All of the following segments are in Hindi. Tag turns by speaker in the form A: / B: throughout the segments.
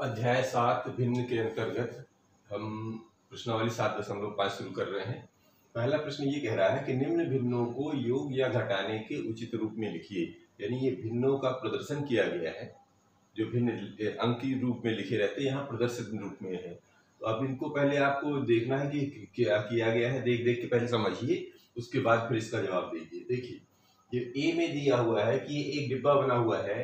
A: अध्याय सात, भिन्न के अंतर्गत हम प्रश्नावली सात दशमलव पाँच शुरू कर रहे हैं। पहला प्रश्न ये कह रहा है कि निम्न भिन्नों को योग या घटाने के उचित रूप में लिखिए। यानी ये भिन्नों का प्रदर्शन किया गया है, जो भिन्न अंकी रूप में लिखे रहते हैं, यहाँ प्रदर्शित रूप में है। तो अब इनको पहले आपको देखना है कि क्या किया गया है, देख देख के पहले समझिए, उसके बाद फिर इसका जवाब दीजिए। देखिए, ये ए में दिया हुआ है कि एक डिब्बा बना हुआ है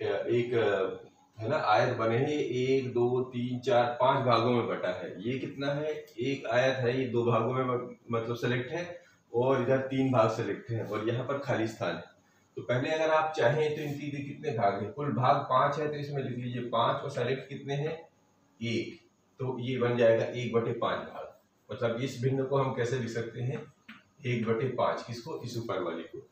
A: एक है ना? आयत बने हैं, एक, दो, तीन, चार, पाँच भागों में बटा है। ये कितना है? एक आयत है, ये दो भागों में मतलब सेलेक्ट है और इधर तीन भाग सेलेक्ट है और यहाँ पर खाली स्थान है। तो पहले अगर आप चाहें तो इनकी कितने भाग हैं? कुल भाग पाँच है तो इसमें लिख लीजिए पाँच और सेलेक्ट कितने हैं? एक। तो ये बन जाएगा एक बटे पाँच भाग। मतलब इस भिन्न को हम कैसे लिख सकते हैं? एक बटे पाँच। किसको? इस ऊपर वाले को।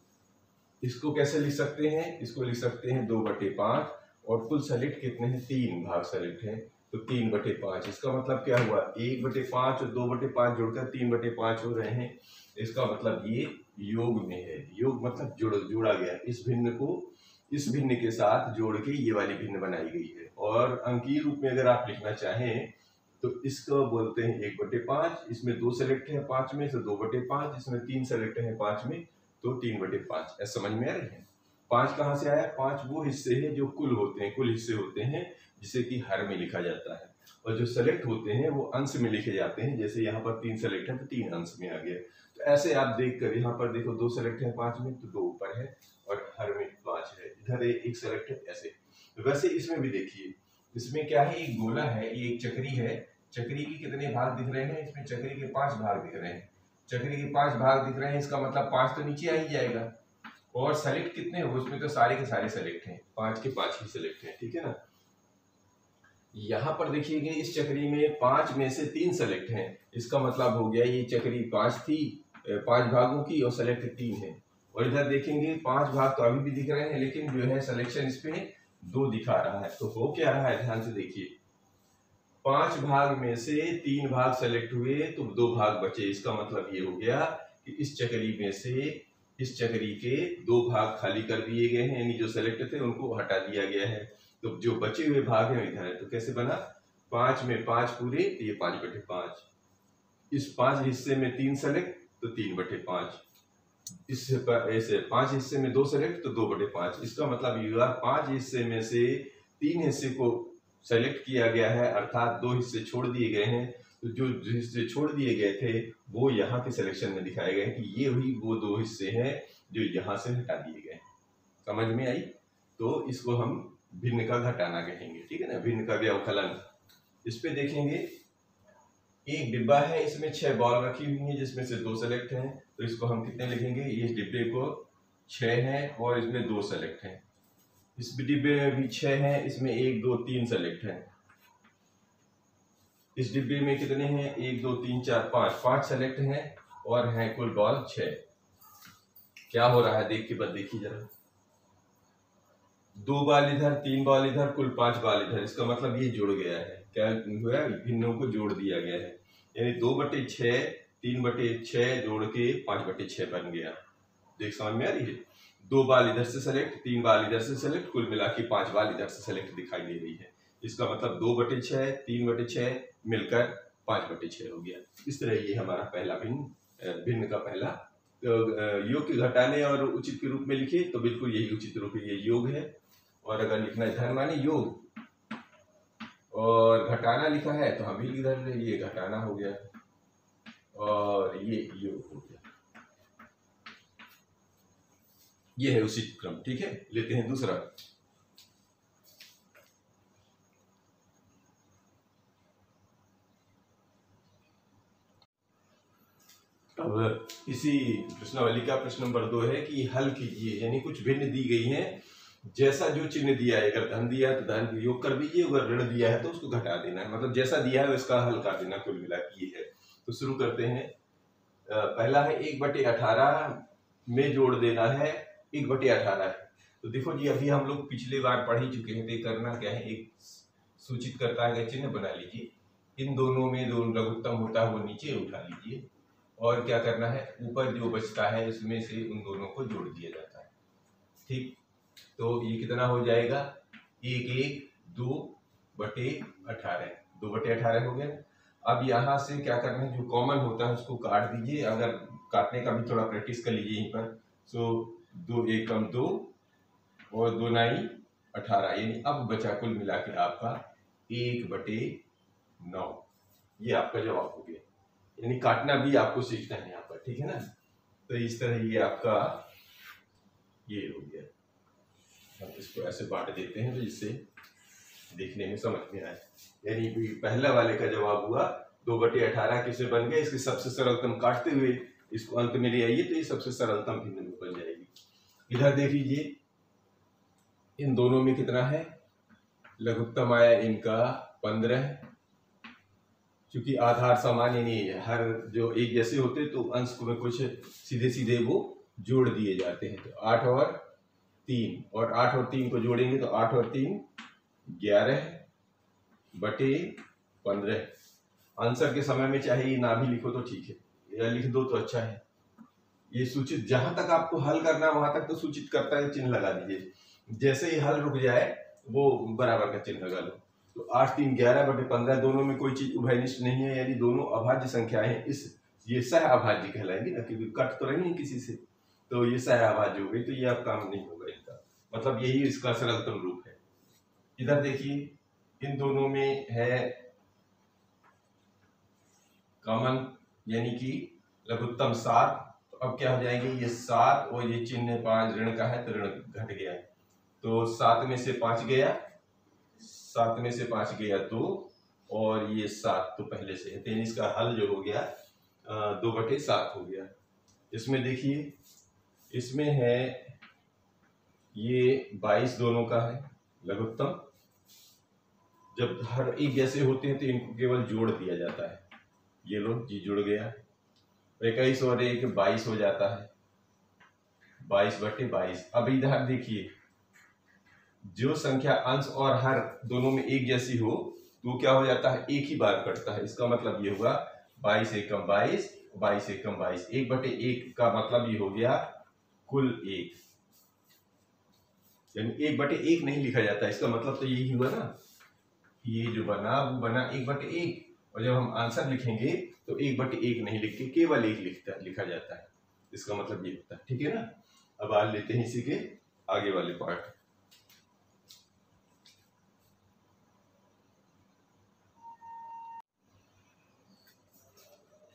A: इसको कैसे लिख सकते हैं? इसको लिख सकते हैं दो बटे पाँच। और कुल सेलेक्ट कितने हैं? तीन भाग सेलेक्ट हैं तो तीन बटे पाँच, इसका मतलब क्या हुआ? एक बटे पाँच और दो बटे पाँच जोड़कर तीन बटे पाँच हो रहे हैं। इसका मतलब ये योग में है। योग मतलब जुड़, जोड़ा गया। इस भिन्न को, इस भिन्न के साथ जोड़ के ये वाली भिन्न बनाई गई है। और अंकीय रूप में अगर आप लिखना चाहें तो इसको बोलते हैं एक बटे पाँच, इसमें दो सेलेक्ट है पाँच में से दो बटे पाँच, इसमें तीन सेलेक्ट है पाँच में तो तीन बटे पाँच। ऐसा समझ में आ रही है? पाँच कहाँ से आया? पाँच वो हिस्से हैं जो कुल होते हैं, कुल हिस्से होते हैं, जिसे कि हर में लिखा जाता है। और जो सेलेक्ट होते हैं, वो अंश में लिखे जाते हैं। जैसे यहाँ पर तीन सेलेक्ट है तो तीन अंश में आ गया। तो ऐसे आप देख कर यहाँ पर देखो, दो सेलेक्ट है पाँच में तो दो ऊपर है और हर में पाँच है। इधर एक सेलेक्ट है, ऐसे। तो वैसे इसमें भी देखिए, इसमें क्या है? एक गोला है, ये एक चक्री है। चक्री के कितने भाग दिख रहे हैं? इसमें चक्री के पाँच भाग दिख रहे हैं। चक्री के पाँच भाग दिख रहे हैं, इसका मतलब पाँच तो नीचे आ ही जाएगा। और सेलेक्ट कितने हो? उसमें तो सारे के सारे सेलेक्ट हैं। पाँच के पाँच ही सेलेक्ट हैं, ठीक है ना? यहाँ पर देखिए इस चक्री में पाँच में से तीन सेलेक्ट हैं। इसका मतलब हो गया ये चक्री पाँच थी पाँच भागों की और सेलेक्ट तीन है। और इधर देखेंगे पाँच भाग तो अभी भी दिख रहे हैं, लेकिन जो है सिलेक्शन इस पे दो दिखा रहा है। तो हो क्या रहा है? ध्यान से देखिए। पाँच भाग में से तीन भाग सेलेक्ट हुए तो दो भाग बचे। इसका मतलब ये हो गया कि इस चक्री में से इस चक्री के दो भाग खाली कर दिए गए हैं, यानी जो सेलेक्ट थे उनको हटा दिया गया है। तो जो बचे हुए भाग हैं इधर तो कैसे बना? पाँच में पाँच पूरे तो ये पाँच बटे पाँच। इस पाँच हिस्से में तीन सेलेक्ट तो तीन बटे पाँच। इस ऐसे पाँच हिस्से में दो सेलेक्ट तो दो बटे पाँच। इसका मतलब ये हुआ पाँच हिस्से में से तीन हिस्से को सेलेक्ट किया गया है, अर्थात दो हिस्से छोड़ दिए गए हैं। जो हिस्से छोड़ दिए गए थे, वो यहाँ के सिलेक्शन में दिखाए गए कि ये हुई वो दो हिस्से हैं जो यहाँ से हटा दिए गए समझ में आई? तो इसको हम भिन्न का घटाना कहेंगे, ठीक है ना? भिन्न का व्यवकलन इस पे देखेंगे। एक डिब्बा है, इसमें छह बॉल रखी हुई है, जिसमें से दो सेलेक्ट हैं। तो इसको हम कितने लिखेंगे? इस डिब्बे को छह है और इसमें दो सेलेक्ट हैं। इस डिब्बे में भी छह हैं, इसमें एक, दो, तीन सेलेक्ट हैं। इस डिब्बे में कितने हैं? एक, दो, तीन, चार, पाँच। पाँच सेलेक्ट हैं और हैं कुल बॉल छ क्या हो रहा है? देख के बाद देखिए जरा। दो बाल इधर, तीन बाल इधर, कुल पाँच बाल इधर। इसका मतलब ये जुड़ गया है। क्या हुआ भिन्नों को जोड़ दिया गया है। यानी दो बटे छ तीन बटे छ जोड़ के पाँच बटे छ बन गया। देख समझ में आ रही है? दो बाल इधर से सेलेक्ट तीन बाल इधर से सेलेक्ट कुल मिला के पाँच बाल इधर से सेलेक्ट दिखाई दे रही है। इसका मतलब दो बटे छः तीन बटे छः मिलकर पाँच बटे छः हो गया। इस तरह ये हमारा पहला भिन्न भिन्न का पहला। तो योग के घटाने और उचित के रूप में लिखे तो बिल्कुल यही उचित रूप ये योग है। और अगर लिखना है धन माने योग, और घटाना लिखा है तो हम भी इधर ये घटाना हो गया। और ये योग हो गया। ये है उचित क्रम, ठीक है? लेते हैं दूसरा। अब इसी प्रश्नावली का प्रश्न नंबर दो है कि हल कीजिए, यानी कुछ भिन्न दी गई है। जैसा जो चिन्ह दिया है, अगर धन दिया है तो धन योग कर दीजिए, अगर ऋण दिया है तो उसको घटा देना है। मतलब जैसा दिया है, उसका हल कर देना, कुल मिला ये है। तो शुरू करते हैं। पहला है, एक बटे अठारह में जोड़ देना है, एक बटे अठारह तो देखो जी, अभी हम लोग पिछले बार पढ़ ही चुके हैं तो करना क्या है, एक सूचित करता है चिन्ह बना लीजिए। इन दोनों में जो लघुत्तम होता है, वो नीचे उठा लीजिए। और क्या करना है? ऊपर जो बचता है, उसमें से उन दोनों को जोड़ दिया जाता है। ठीक? तो ये कितना हो जाएगा? एक एक दो बटे अठारह। दो बटे अठारह हो गया। अब यहाँ से क्या करना है? जो कॉमन होता है, उसको काट दीजिए। अगर काटने का भी थोड़ा प्रैक्टिस कर लीजिए यहीं पर। सो दो एक कम दो और दो नाई अठारह। यानी अब बचा कुल मिला के आपका एक बटे नौ। ये आपका जवाब हो गया। यानी काटना भी आपको सीखना है यहाँ पर, ठीक है ना? तो इस तरह ये आपका ये हो गया। हम इसको ऐसे बांट देते हैं तो इससे देखने में समझ में आए। यानी पहला वाले का जवाब हुआ, दो बटे अठारह किसे बन गए? इसके सबसे सरलतम काटते हुए इसको अंत में ले आइए तो ये सबसे सरलतम भिन्न बन जाएगी। इधर देख लीजिए, इन दोनों में कितना है? लघुत्तम आया इनका पंद्रह क्योंकि आधार सामान्य नहीं है। हर जो एक जैसे होते तो अंश में कुछ सीधे सीधे वो जोड़ दिए जाते हैं। तो आठ और तीन, और आठ और तीन को जोड़ेंगे तो आठ और तीन, ग्यारह बटे पंद्रह। आंसर के समय में चाहे ये ना भी लिखो तो ठीक है। या लिख दो तो अच्छा है। ये सूचित जहाँ तक आपको हल करना वहाँ तक तो सूचित करता है, चिन्ह लगा दीजिए। जैसे ही हल रुक जाए, वो बराबर का चिन्ह लगा लो। तो आठ, तीन, ग्यारह बटे पंद्रह दोनों में कोई चीज़ उभयनिष्ठ नहीं है, यानी दोनों अभाज्य संख्याएँ हैं, इस, ये सह अभाज्य कहलाएँगे ना, क्योंकि कट तो रही है किसी से तो ये सह अभाज्य हो गई तो ये अब काम नहीं होगा इनका। मतलब यही इसका सरलतम रूप है। इधर देखिए, इन दोनों में है कॉमन, यानी कि लघुत्तम सात तो अब क्या हो जाएँगे, ये सात और ये चिन्ह पाँच ऋण का है तो ऋण घट गया। तो सात में से पाँच गया सात में से पाँच गया दो, और ये सात तो पहले से है। तो इसका हल जो हो गया दो बटे सात हो गया। इसमें देखिए, इसमें है, ये बाईस दोनों का है, लघुत्तम। जब हर एक जैसे होते हैं तो इनको केवल जोड़ दिया जाता है। ये लो जी जुड़ गया। इक्कीस और एक बाईस हो जाता है। बाईस बटे बाईस। अब इधर देखिए जो संख्या अंश और हर दोनों में एक जैसी हो तो क्या हो जाता है? एक ही बार कटता है। इसका मतलब ये हुआ, बाईस एकम बाईस बाईस एकम बाईस, एक बटे एक का मतलब ये हो गया कुल एक। यानी एक बटे एक नहीं लिखा जाता इसका मतलब तो यही हुआ ना? ये जो बना, वो बना एक बटे एक। और जब हम आंसर लिखेंगे तो एक बटे एक नहीं लिख के केवल एक लिखता, लिखा जाता है। इसका मतलब ये होता है। ठीक है ना? अब आज लेते हैं इसी के आगे वाले पार्ट।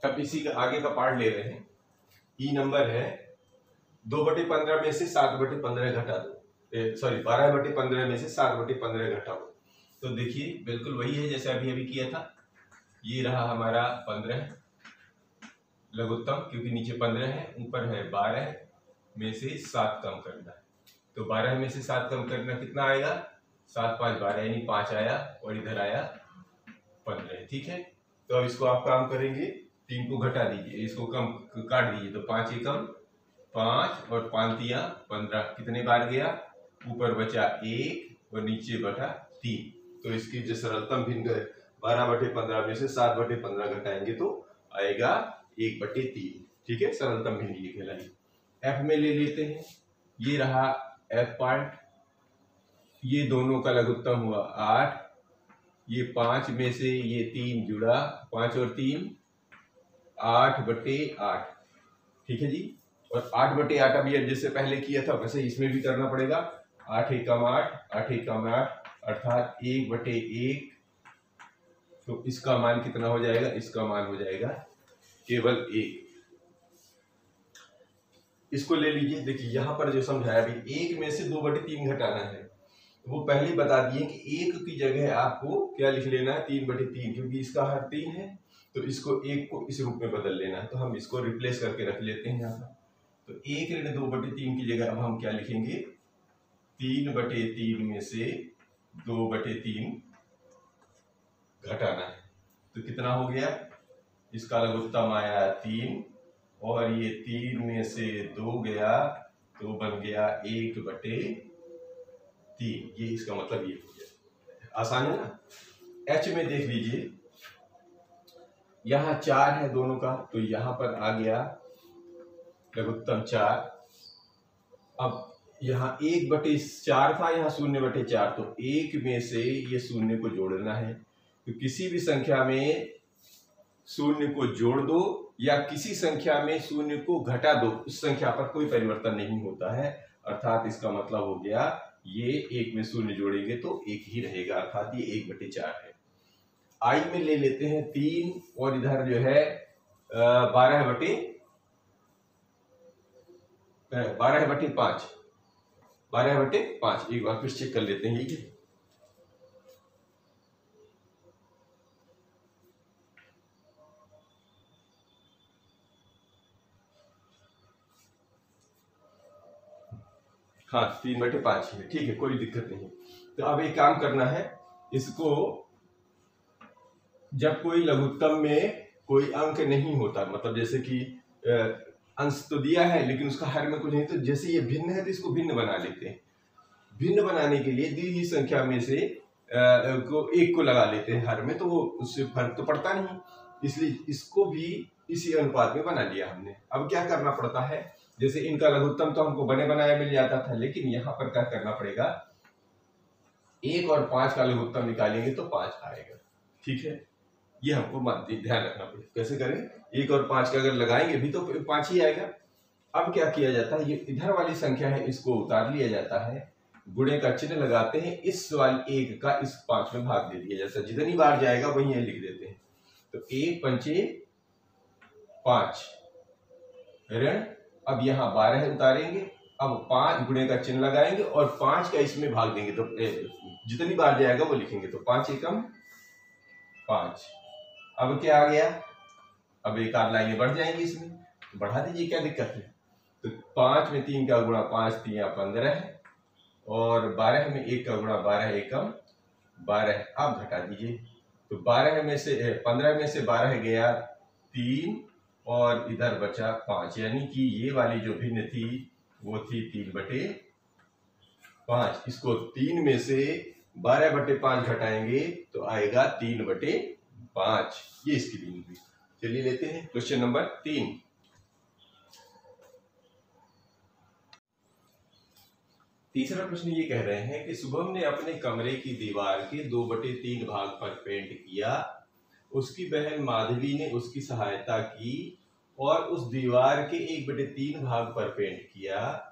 A: अब इसी का आगे का पार्ट ले रहे हैं। ई नंबर है, दो बटे पंद्रह में से सात बटे पंद्रह घटा दो। सॉरी बारह बटे पंद्रह में से सात बटे पंद्रह घटाओ तो देखिए, बिल्कुल वही है जैसे अभी अभी किया था। ये रहा हमारा पंद्रह, लघुत्तम, क्योंकि नीचे पंद्रह है, ऊपर है बारह, में से सात कम करना। तो बारह में से सात कम करना कितना आएगा? सात पाँच बारह, यानी पाँच आया और इधर आया पंद्रह, ठीक है? तो अब इसको आप काम करेंगे। तीन को घटा दीजिए, इसको कम काट दीजिए तो पाँच एकम पाँच और पांतिया पंद्रह, कितने बार गया? ऊपर बचा एक और नीचे बटा तीन। तो इसकी जो सरलतम भिन्न बारह बटे पंद्रह में से सात बटे पंद्रह घटाएँगे तो आएगा एक बटे तीन। ठीक है? सरलतम भिन्न ये कहलाई एफ़ में ले लेते हैं। ये रहा एफ़ पार्ट ये दोनों का लघुत्तम हुआ आठ। ये पाँच में से ये तीन जुड़ा पाँच और तीन। आठ बटे आठ। ठीक है जी? और आठ बटे आठ अभी जैसे पहले किया था, वैसे इसमें भी करना पड़ेगा। आठ एकम आठ आठ एकम आठ, अर्थात एक बटे एक। तो इसका मान कितना हो जाएगा? इसका मान हो जाएगा केवल एक। इसको ले लीजिए, देखिए यहाँ पर जो समझाया, अभी एक में से दो बटे तीन घटाना है। वो पहले बता दिए कि एक की जगह आपको क्या लिख लेना है? तीन बटे तीन, क्योंकि इसका हर तीन है। तो इसको एक को इस रूप में बदल लेना है। तो हम इसको रिप्लेस करके रख लेते हैं यहाँ पर। तो एक ऋण दो बटे तीन की जगह अब हम क्या लिखेंगे? तीन बटे तीन में से दो बटे तीन घटाना है। तो कितना हो गया? इसका लघुत्तम आया तीन और ये तीन में से दो गया तो बन गया एक बटे तीन। ये इसका मतलब ये हो गया। आसान है ना? एच में देख लीजिए। यहाँ चार है दोनों का तो यहाँ पर आ गया लघुत्तम चार। अब यहाँ एक बटे चार था, यहाँ शून्य बटे चार तो एक में से ये शून्य को जोड़ना है। तो किसी भी संख्या में शून्य को जोड़ दो या किसी संख्या में शून्य को घटा दो, उस संख्या पर कोई परिवर्तन नहीं होता है। अर्थात इसका मतलब हो गया, ये एक में शून्य जोड़ेंगे तो एक ही रहेगा, अर्थात ये एक बटे चार है। आई में ले लेते हैं तीन और इधर जो है बारह बटे बारह बटे पाँच। बारह बटे पाँच, एक बार फिर चेक कर लेते हैं ये हाँ? तीन बटे पाँच है ठीक है, कोई दिक्कत नहीं तो अब एक काम करना है, इसको जब कोई लघुत्तम में कोई अंक नहीं होता मतलब जैसे कि अंश तो दिया है, लेकिन उसका हर में कुछ नहीं तो जैसे ये भिन्न है तो इसको भिन्न बना लेते हैं। भिन्न बनाने के लिए दी हुई संख्या में से को, एक को लगा लेते हैं हर में तो वो उससे फ़र्क तो पड़ता नहीं। इसलिए इसको भी इसी अनुपात में बना लिया हमने। अब क्या करना पड़ता है? जैसे इनका लघुत्तम तो हमको बने बनाया मिल जाता था, लेकिन यहाँ पर क्या करना पड़ेगा? एक और पाँच का लघुत्तम निकालेंगे तो पाँच आएगा। ठीक है? ये हमको ध्यान रखना पड़ेगा। कैसे करें? एक और पाँच का अगर लगाएँगे भी तो पाँच ही आएगा। अब क्या किया जाता है? ये इधर वाली संख्या है, इसको उतार लिया जाता है। गुणे का चिन्ह लगाते हैं, इस वाली एक का इस पाँच में भाग दे दिया। जाता है जितनी बार जाएगा, वही लिख देते हैं। तो एक पंचे पाँच। ऋण अब यहाँ बारह उतारेंगे। अब पाँच गुणे का चिन्ह लगाएँगे और पाँच का इसमें भाग देंगे। तो जितनी बार जाएगा, वो लिखेंगे। तो पाँच एकम पाँच। अब क्या आ गया? अब एक आध लाइनें बढ़ जाएँगी इसमें। तो बढ़ा दीजिए, क्या दिक्कत है? तो पाँच में तीन का गुणा पाँच, तीन पंद्रह और बारह में एक का गुणा बारह एकम बारह आप घटा दीजिए। तो बारह में से पंद्रह में से बारह गया तीन और इधर बचा पाँच। यानी कि ये वाली जो भिन्न थी, वो थी तीन बटे पाँच। इसको तीन में से बारह बटे पाँच घटाएँगे तो आएगा तीन बटे पाँच, ये इसकी भिन्न हुई। चलिए लेते हैं। क्वेश्चन नंबर तीन। तीसरा प्रश्न ये कह रहे हैं कि शुभम ने अपने कमरे की दीवार के दो बटे तीन भाग पर पेंट किया। उसकी बहन माधवी ने उसकी सहायता की और उस दीवार के एक बटे तीन भाग पर पेंट किया।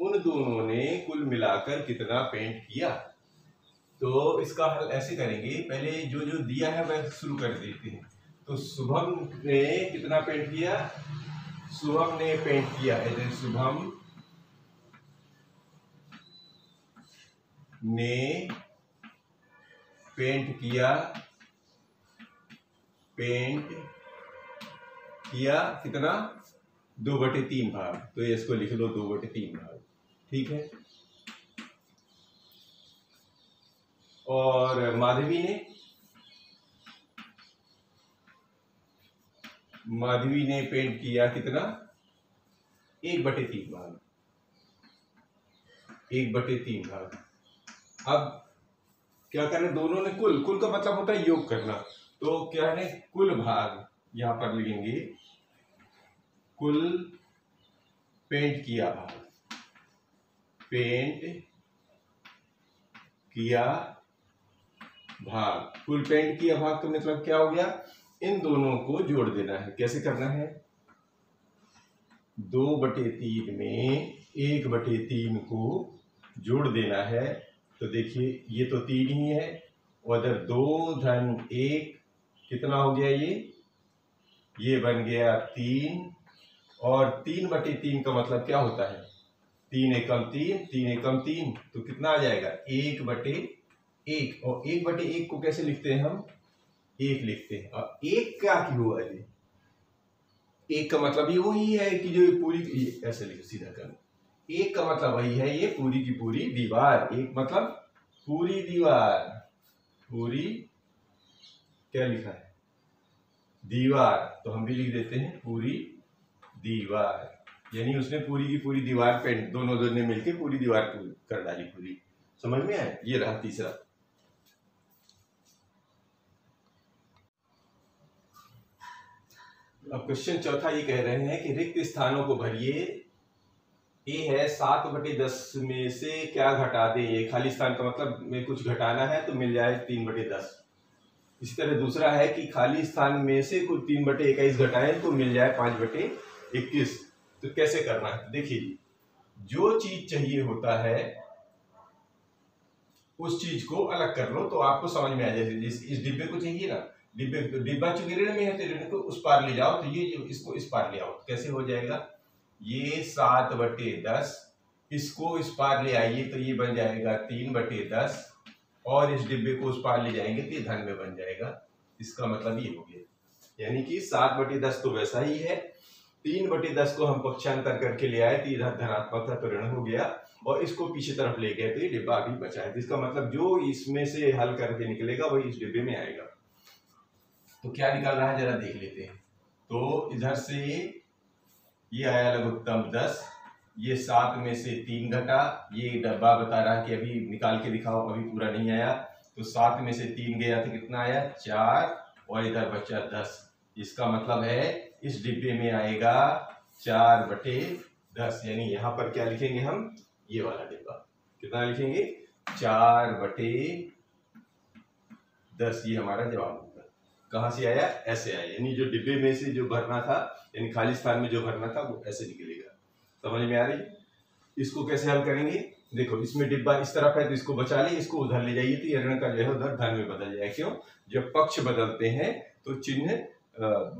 A: उन दोनों ने कुल मिलाकर कितना पेंट किया? तो इसका हल ऐसे करेंगे, पहले जो जो दिया है वह शुरू कर देते हैं। तो शुभम ने कितना पेंट किया? शुभम ने पेंट किया है। शुभम ने पेंट किया पेंट किया कितना? दो बटे तीन भाग। तो इसको लिख लो, दो बटे तीन भाग। ठीक है? और माधवी ने माधवी ने पेंट किया कितना? एक बटे तीन भाग। एक बटे तीन भाग। अब क्या करें? दोनों ने कुल कुल का मतलब होता है योग करना। तो क्या है? कुल भाग यहाँ पर लिखेंगे। कुल पेंट किया भाग। पेंट किया भाग। फुल पेंट किया भाग का मतलब क्या हो गया? इन दोनों को जोड़ देना है। कैसे करना है? दो बटे तीन में एक बटे तीन को जोड़ देना है। तो देखिए, ये तो तीन ही है। और अगर दो, धन एक, कितना हो गया ये? ये बन गया तीन। और तीन बटे तीन का मतलब क्या होता है? तीन एकम तीन तीन एकम तीन। तो कितना आ जाएगा? एक बटे एक, और एक बटे एक को कैसे लिखते हैं हम? एक लिखते हैं। और एक क्या क्यों हुआ है? एक का मतलब ये वही है कि जो पूरी ऐसे लिखो, सीधा कर। एक का मतलब वही है ये पूरी की पूरी दीवार। एक मतलब पूरी दीवार। पूरी क्या लिखा है? दीवार। तो हम भी लिख देते हैं पूरी दीवार। यानी उसने पूरी की पूरी दीवार पेंट दोनों दोनों ने मिलकर पूरी दीवार कर डाली पूरी। समझ में आया? ये रहा तीसरा। अब क्वेश्चन चौथा ये कह रहे हैं कि रिक्त स्थानों को भरिए। ए है सात बटे दस में से क्या घटा दे? ये खाली स्थान का मतलब में कुछ घटाना है तो मिल जाए तीन बटे दस। इसी तरह दूसरा है कि खाली स्थान में से कुछ तीन बटे इक्कीस घटाए तो मिल जाए पाँच बटे इक्कीस। तो कैसे करना है? देखिए, जो चीज़ चाहिए होता है, उस चीज़ को अलग कर लो तो आपको समझ में आ जाए। इस डिब्बे को चाहिए ना? डिब्बे डिब्बा चूँकि ऋण में है तो ऋण को उस पार ले जाओ तो ये इसको इस पार ले आओ। कैसे हो जाएगा? ये सात बटे दस, इसको इस पार ले आइए तो ये बन जाएगा तीन बटे दस, और इस डिब्बे को उस पार ले जाएँगे तो ये धन में बन जाएगा। इसका मतलब ये हो गया। यानी कि सात बटे दस तो वैसा ही है। तीन बटे दस को हम पक्षांतर करके ले आए तो इधर धनात्मक था तो ऋण हो गया, और इसको पीछे तरफ़ ले गए तो ये डिब्बा अभी बचा है। तो इसका मतलब जो इसमें से हल करके निकलेगा, वही इस डिब्बे में आएगा। तो क्या निकल रहा है? जरा देख लेते हैं। तो इधर से ये आया लघुत्तम दस। ये सात में से तीन घटा। ये डब्बा बता रहा है कि अभी निकाल के दिखाओ, अभी पूरा नहीं आया। तो सात में से तीन गया तो कितना आया? चार। और इधर बचा दस। इसका मतलब है इस डिब्बे में आएगा चार बटे दस। यानी यहाँ पर क्या लिखेंगे हम? ये वाला डिब्बा। कितना लिखेंगे? चार बटे दस। ये हमारा जवाब कहाँ से आया? ऐसे आया। यानी जो डिब्बे में से जो भरना था, यानी खाली स्थान में जो भरना था, वो ऐसे निकलेगा। समझ में आ रही? इसको कैसे हल करेंगे? देखो, इसमें डिब्बा इस तरफ़ है तो इसको बचा ले, इसको उधर ले जाइए तो ऋण का जो है उधर धन में बदल जाए। क्यों? जब पक्ष बदलते हैं तो चिन्ह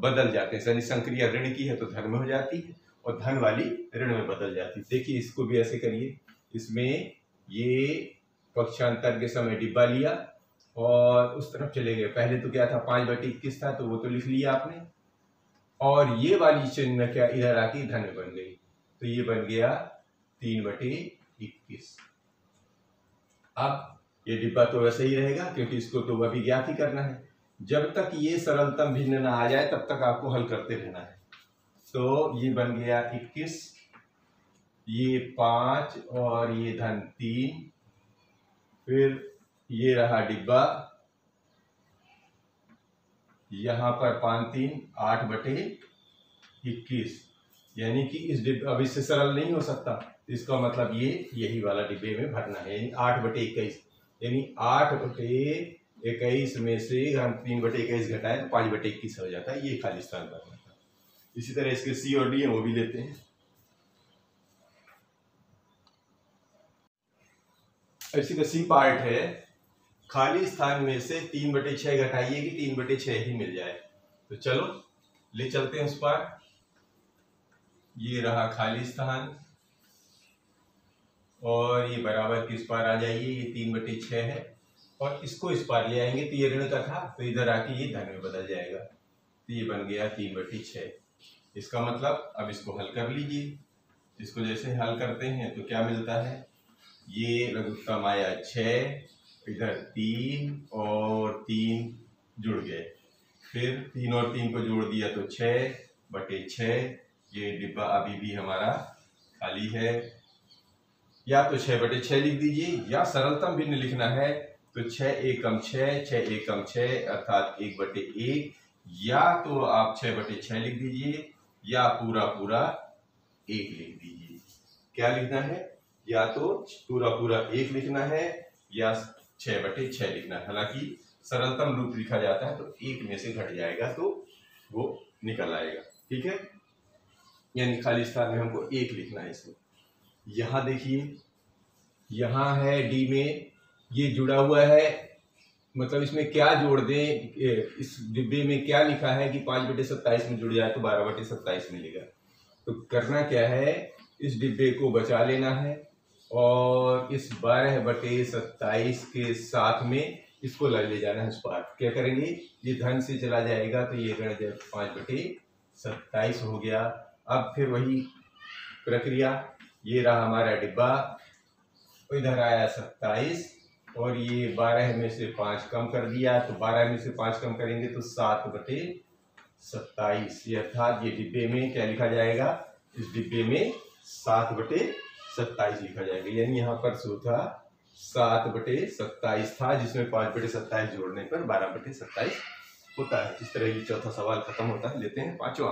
A: बदल जाते हैं। यानी संक्रिया ऋण की है तो धन में हो जाती है और धन वाली ऋण में बदल जाती है। देखिए, इसको भी ऐसे करिए। इसमें ये पक्षांतर के समय डिब्बा लिया और उस तरफ़ चले गए। पहले तो क्या था, पाँच बटे इक्कीस था तो वो तो लिख लिया आपने। और ये वाली चिन्ह क्या इधर आके धन बन गई। तो ये बन गया तीन बटे इक्कीस। अब ये डिब्बा तो वैसे ही रहेगा, क्योंकि इसको तो अभी ज्ञात ही करना है। जब तक ये सरलतम भिन्न ना आ जाए, तब तक आपको हल करते रहना है। तो ये बन गया इक्कीस, ये पाँच और ये धन तीन। फिर ये रहा डिब्बा। यहाँ पर पाँच तीन, आठ बटे इक्कीस। यानी कि इस डिब्बे, अब इससे सरल नहीं हो सकता। इसका मतलब ये, यही वाला डिब्बे में भरना है। यानी आठ बटे इक्कीस। यानी आठ बटे इक्कीस में से हम तीन बटे इक्कीस घटाए तो पाँच बटे इक्कीस हो जाता है। ये खाली स्थान भरना था इसी तरह इसके सी और डी है, वो भी लेते हैं। इसी का सी पार्ट है। खाली स्थान में से तीन बटे छह घटाइए कि तीन बटे छह ही मिल जाए। तो चलो, ले चलते हैं उस पर। ये रहा खाली स्थान। और ये बराबर किस पार आ जाइए? ये तीन बटे छह है। और इसको इस पार ले आएँगे तो ये ऋण का था तो इधर आके ये धन में बदल जाएगा। तो ये बन गया तीन बटी छ इसका मतलब अब इसको हल कर लीजिए। इसको जैसे हल करते हैं तो क्या मिलता है? ये लघुत्तम आया छ इधर तीन और तीन जुड़ गए। फिर तीन और तीन को जोड़ दिया तो छ बटे छ ये डिब्बा अभी भी हमारा खाली है। या तो छह बटे छह लिख दीजिए या सरलतम भिन्न लिखना है तो छह एकम छह छह एकम छह अर्थात एक बटे एक। या तो आप छह बटे छह लिख दीजिए या पूरा पूरा एक लिख दीजिए। क्या लिखना है? या तो पूरा पूरा एक लिखना है या छह बटे छह लिखना है। हालाँकि सरलतम रूप लिखा जाता है तो एक में से घट जाएगा तो वो निकल आएगा। ठीक है? यानी खाली स्थान में हमको एक लिखना है इसमें। यहाँ देखिए, यहाँ है डी में, ये जुड़ा हुआ है। मतलब इसमें क्या जोड़ दें इस डिब्बे में क्या लिखा है कि पाँच बटे सत्ताईस में जुड़ जाए तो बारह बटे सत्ताईस मिलेगा। तो करना क्या है, इस डिब्बे को बचा लेना है। और इस बारह बटे सत्ताईस के साथ में इसको ले जाना है उस पार क्या करेंगे? ये धन से चला जाएगा तो ये गण जब पाँच बटे सत्ताईस हो गया। अब फिर वही प्रक्रिया, ये रहा हमारा डिब्बा। इधर आया सत्ताईस और ये बारह में से पाँच कम कर दिया तो बारह में से पाँच कम करेंगे तो सात बटे सत्ताईस। अर्थात ये डिब्बे में क्या लिखा जाएगा? इस डिब्बे में सात बटे सत्ताईस लिखा जाएगा। यानी यहाँ पर सो था सात बटे सत्ताईस था, जिसमें पाँच बटे सत्ताईस जोड़ने पर बारह बटे सत्ताईस होता है। इस तरह ये चौथा सवाल खत्म होता है। लेते हैं पांचवा।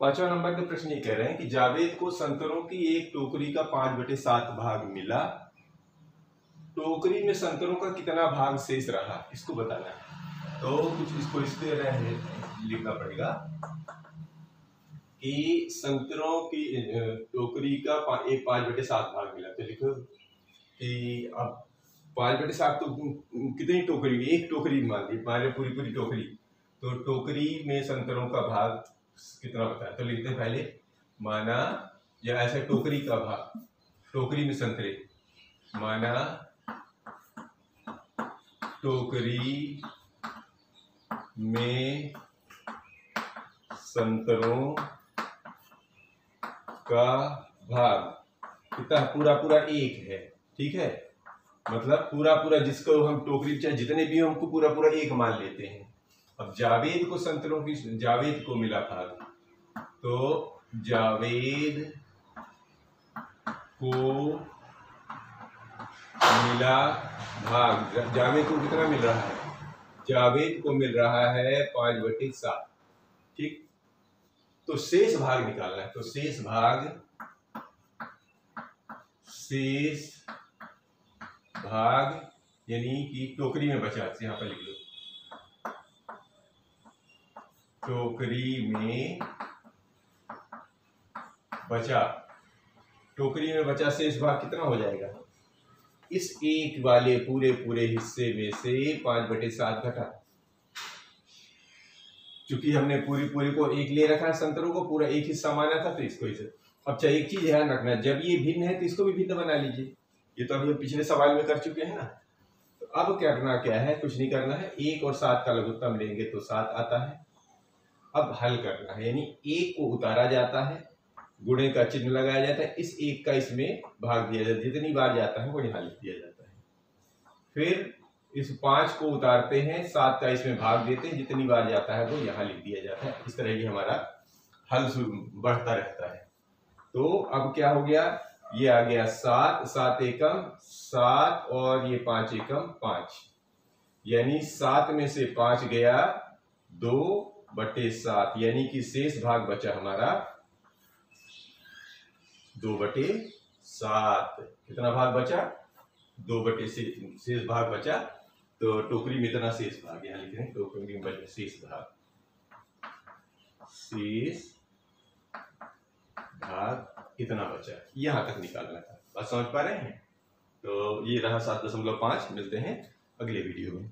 A: पांचवा नंबर का प्रश्न ये कह रहे हैं कि जावेद को संतरों की एक टोकरी का पाँच बटे सात भाग मिला। टोकरी में संतरों का कितना भाग शेष रहा? इसको बताना है। तो कुछ इसको इस तरह लिखना पड़ेगा। कि संतरों की टोकरी का पा, एक पाँच बटे सात भाग मिला तो लिखो। कि अब पाँच बटे सात तो कितनी टोकरी एक टोकरी मान ली मान पूरी पूरी टोकरी। तो टोकरी में संतरों का भाग कितना बताया तो लिखते पहले माना या ऐसे टोकरी का भाग। टोकरी में संतरे माना टोकरी में संतरों का भाग। कितना पूरा पूरा एक है, ठीक है? मतलब पूरा पूरा जिसको हम टोकरी चाहे जितने भी हमको पूरा पूरा एक मान लेते हैं। अब जावेद को संतरों की, जावेद को मिला भाग। तो जावेद को मिला भाग। जावेद को कितना मिल रहा है? जावेद को मिल रहा है पाँच बटे सात, ठीक? तो शेष भाग निकालना है। तो शेष भाग शेष भाग, यानी कि टोकरी में बचा यहाँ पर लिख लो। टोकरी में बचा। टोकरी में बचा शेष भाग कितना हो जाएगा? इस एक वाले पूरे पूरे हिस्से में से पाँच बटे सात घटा। चूँकि हमने पूरी पूरी को एक ले रखा है संतरों को, पूरा एक हिस्सा माना था तो इसको इसे अब चाहे एक चीज़ ध्यान रखना जब ये भिन्न है तो इसको भी भिन्न बना लीजिए। ये तो अभी पिछले सवाल में कर चुके हैं ना। तो अब करना क्या है? कुछ नहीं करना है। एक और सात का लघुत्तम लेंगे तो सात आता है। अब हल करना है। यानी एक को उतारा जाता है, गुणे का चिन्ह लगाया जाता है। इस एक का इसमें भाग दिया जाता है। जितनी बार जाता है वो यहाँ लिख दिया जाता है। फिर इस पाँच को उतारते हैं, सात का इसमें भाग देते हैं, जितनी बार जाता है वो यहाँ लिख दिया जाता है। इस तरह ही हमारा हल बढ़ता रहता है। तो अब क्या हो गया? ये आ गया सात सात एकम, सात और ये पाँच एकम, पाँच। यानी सात में से पाँच गया दो बटे सात, यानी कि शेष भाग बचा हमारा दो बटे सात। कितना भाग बचा? दो बटे से शेष भाग बचा तो टोकरी में इतना शेष भाग, यहाँ लिख रहे हैं, टोकरी में बचे शेष भाग। शेष भाग इतना बचा यहाँ तक निकालना था। बस समझ पा रहे हैं? तो ये रहा सात दशमलव पाँच, मिलते हैं अगले वीडियो में।